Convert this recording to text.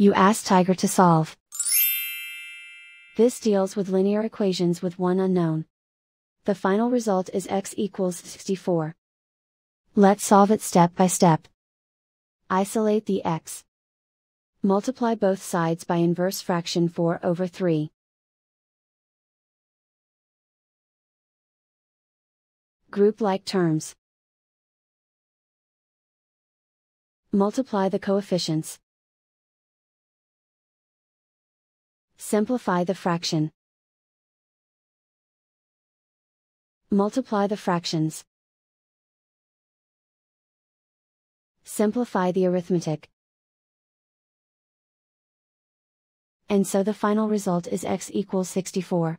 You ask Tiger to solve. This deals with linear equations with one unknown. The final result is x equals 64. Let's solve it step by step. Isolate the x. Multiply both sides by inverse fraction 4 over 3. Group like terms. Multiply the coefficients. Simplify the fraction. Multiply the fractions. Simplify the arithmetic. And so the final result is x equals 64.